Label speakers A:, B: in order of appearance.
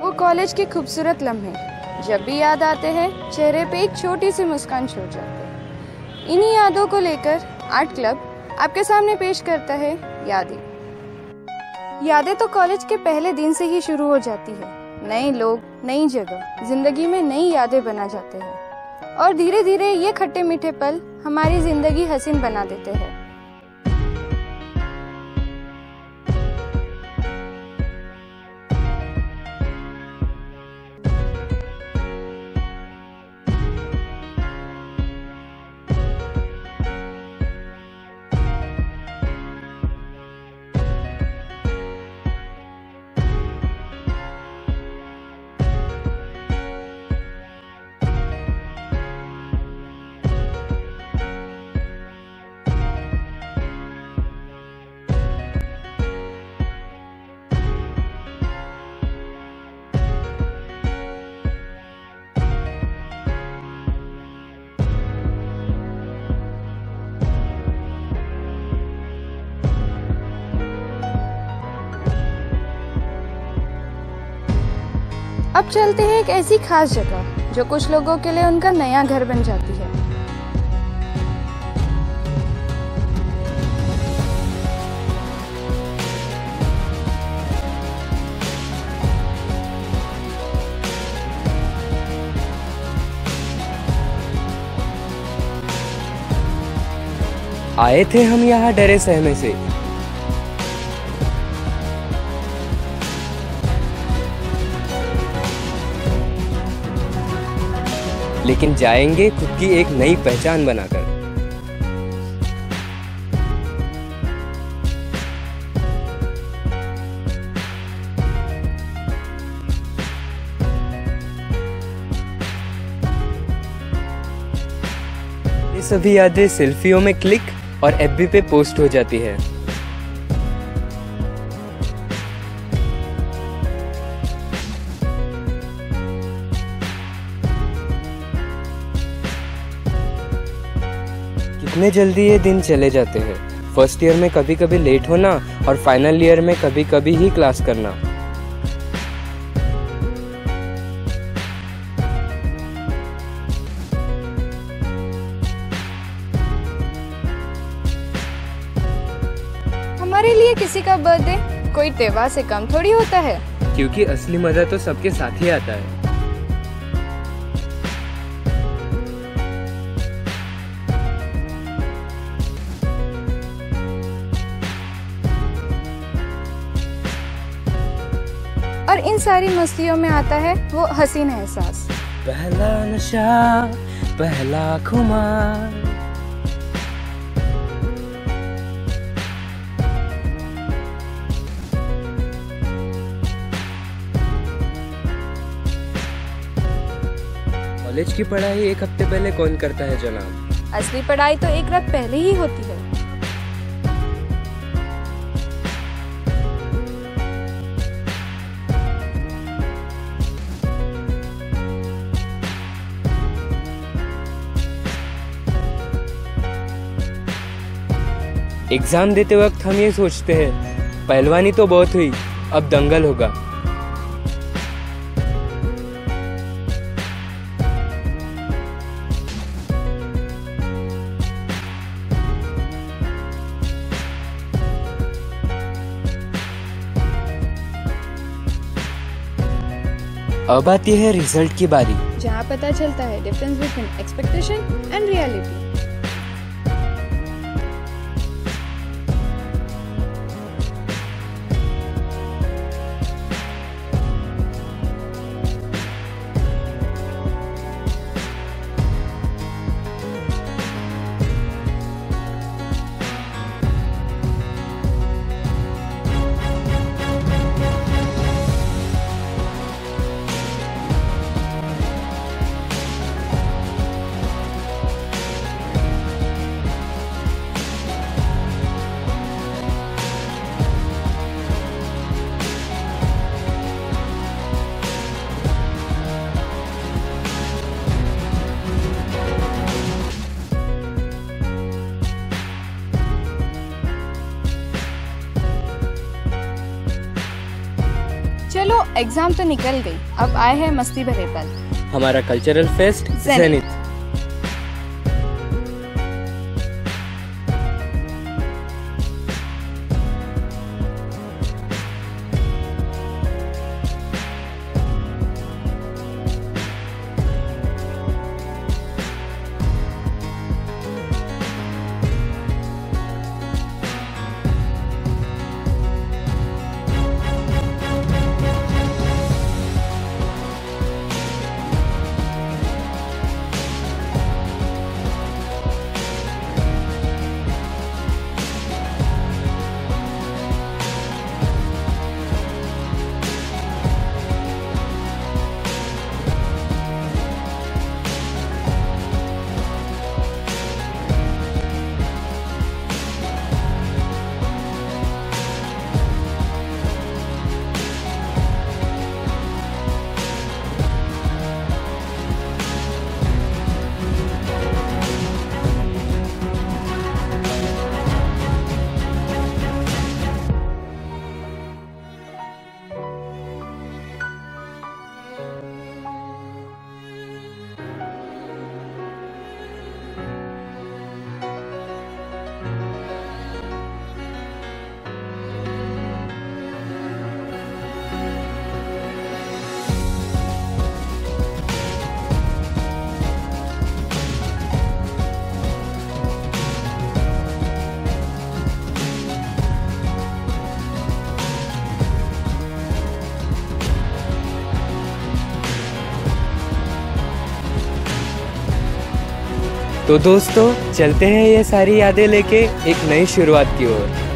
A: वो कॉलेज के खूबसूरत लम्हे। जब भी याद आते हैं, चेहरे पे एक छोटी सी मुस्कान छोड़ जाती है। इन्हीं यादों को लेकर आर्ट क्लब आपके सामने पेश करता है यादें। यादें तो कॉलेज के पहले दिन से ही शुरू हो जाती है। नए लोग, नई जगह, ज़िंदगी में नई यादें बना जाते हैं। और धीरे धीरे ये खट्टे मीठे पल हमारी ज़िंदगी हसीन बना देते हैं। अब चलते हैं एक ऐसी खास जगह, जो कुछ लोगों के लिए उनका नया घर बन जाती है।
B: आए थे हम यहाँ डरे सहमे से। लेकिन जाएँगे खुद की एक नई पहचान बनाकर। सभी यादें सेल्फियों में क्लिक और एफबी पे पोस्ट हो जाती है। कितने जल्दी ये दिन चले जाते हैं? फ़र्स्ट ईयर में कभी कभी लेट होना और फाइनल ईयर में कभी कभी ही क्लास करना।
A: हमारे लिए किसी का बर्थडे कोई त्योहार से कम थोड़ी होता है।
B: क्योंकि असली मज़ा तो सबके साथ ही आता है।
A: और इन सारी मस्तियों में आता है वो हसीन एहसास।
B: पहला नशा पहला खुमार। कॉलेज की पढ़ाई एक हफ़्ते पहले कौन करता है जनाब?
A: असली पढ़ाई तो एक रात पहले ही होती है।
B: एग्ज़ाम देते वक्त हम ये सोचते हैं, पहलवानी तो बहुत हुई, अब दंगल होगा। अब आती है रिज़ल्ट की बारी।
A: जहाँ पता चलता है difference between expectation and reality exam तो निकल गई। अब आए हैं मस्ती भरे पल।
B: हमारा कल्चरल फेस्ट जेनिथ तो दोस्तों चलते हैं ये सारी यादें लेके एक नई शुरुआत की ओर।